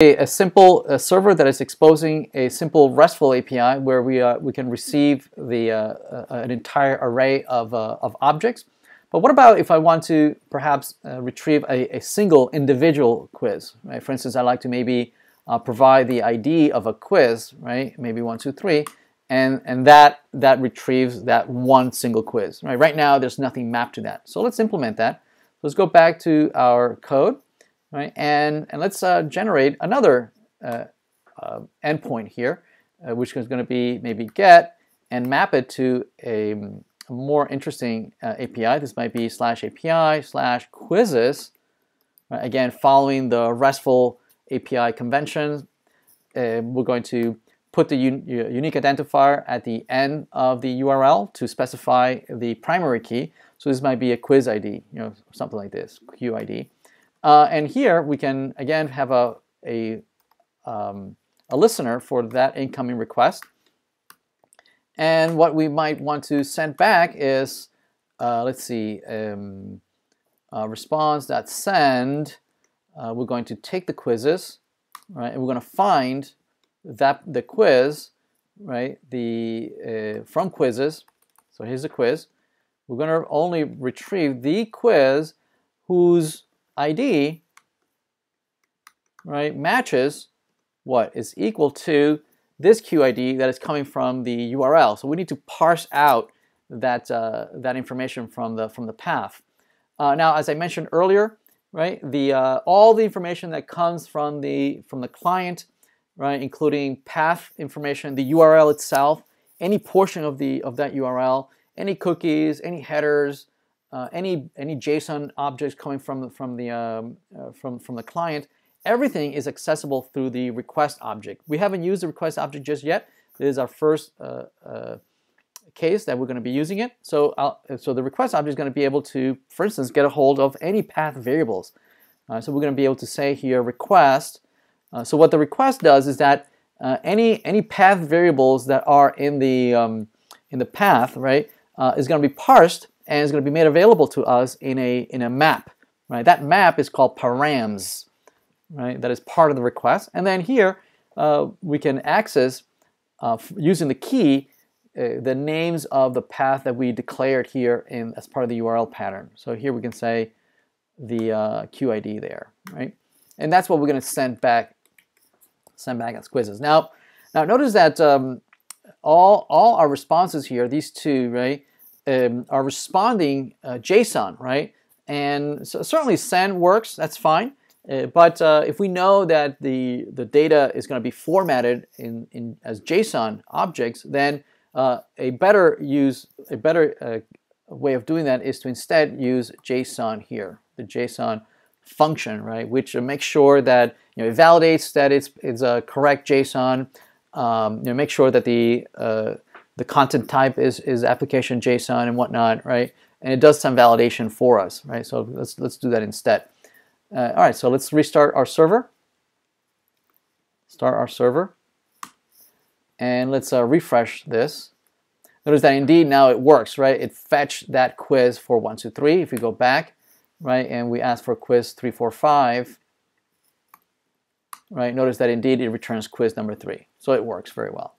a, simple a server that is exposing a simple RESTful API where we, uh, we can receive the, uh, uh, an entire array of, uh, of objects. But what about if I want to perhaps uh, retrieve a, a, single individual quiz? Right? For instance, I like to maybe provide the ID of a quiz, right? Maybe one, two, three, and and that that retrieves that one single quiz. Right? Right now, there's nothing mapped to that. So let's implement that. Let's go back to our code right? And, and let's uh, generate another uh, uh, endpoint here, uh, which is going to be maybe get and map it to a, a more interesting uh, API. This might be slash API slash quizzes. Right? Again, following the RESTful API convention, uh, we're going to put the un unique identifier at the end of the URL to specify the primary key. So this might be a quiz ID, you know, something like this, QID. Uh, and here we can again have a, a, um, a listener for that incoming request. And what we might want to send back is, uh, let's see, um, uh, response.send. Uh, we're going to take the quizzes, right, and we're going to find that the quiz, right, the uh, from quizzes. So here's the quiz. We're going to only retrieve the quiz whose ID, right, matches what is equal to this QID that is coming from the URL. So we need to parse out that, uh, that information from the, from the path. Uh, now, as I mentioned earlier, right, the, uh, all the information that comes from the, from the client, right, including path information, the URL itself, any portion of, the, of that URL, any cookies, any headers, uh, any any JSON objects coming from from the um, uh, from from the client, everything is accessible through the request object. We haven't used the request object just yet. This is our first uh, uh case that we're going to be using it. So I'll, so the request object is going to be able to, for instance, get a hold of any path variables. Uh, so we're going to be able to say here request. Uh, so what the request does is that any any path variables that are in the um, in the path, right, is going to be parsed and it's going to be made available to us in a, in a map. Right? That map is called params. Right? That is part of the request. And then here uh, we can access, uh, using the key, uh, the names of the path that we declared here in as part of the URL pattern. So here we can say the uh, QID there, right? And that's what we're going to send back, send back as quizzes. Now, now notice that um, all all our responses here, these two, right? Um, are responding uh, JSON, right? And so certainly send works, that's fine. Uh, but uh, if we know that the, the data is going to be formatted in, in as JSON objects, then uh, a better use, a better uh, way of doing that is to instead use JSON here, the JSON function, right? Which makes sure that you know it validates that it's it's a correct JSON. Um, you know, make sure that the uh, the content type is, is application JSON and whatnot, right? And it does some validation for us, right? So let's, let's do that instead. Uh, all right, so let's restart our server. Start our server. And let's uh, refresh this. Notice that indeed now it works, right? It fetched that quiz for 1, 2, 3. If we go back, right, and we ask for quiz 3, 4, 5, right, notice that indeed it returns quiz number 3. So it works very well.